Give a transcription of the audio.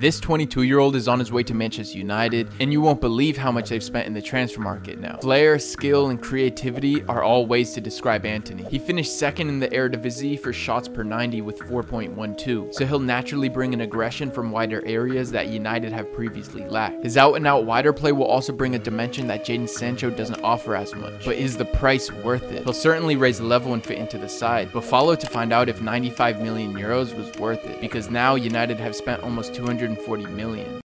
This 22 year old is on his way to Manchester United, and you won't believe how much they've spent in the transfer market now. Flair, skill, and creativity are all ways to describe Antony. He finished second in the Eredivisie for shots per 90 with 4.12, so he'll naturally bring an aggression from wider areas that United have previously lacked. His out and out wider play will also bring a dimension that Jadon Sancho doesn't offer as much, but is the price worth it? He'll certainly raise the level and fit into the side, but follow to find out if 95 million euros was worth it, because now United have spent almost 200 140 million.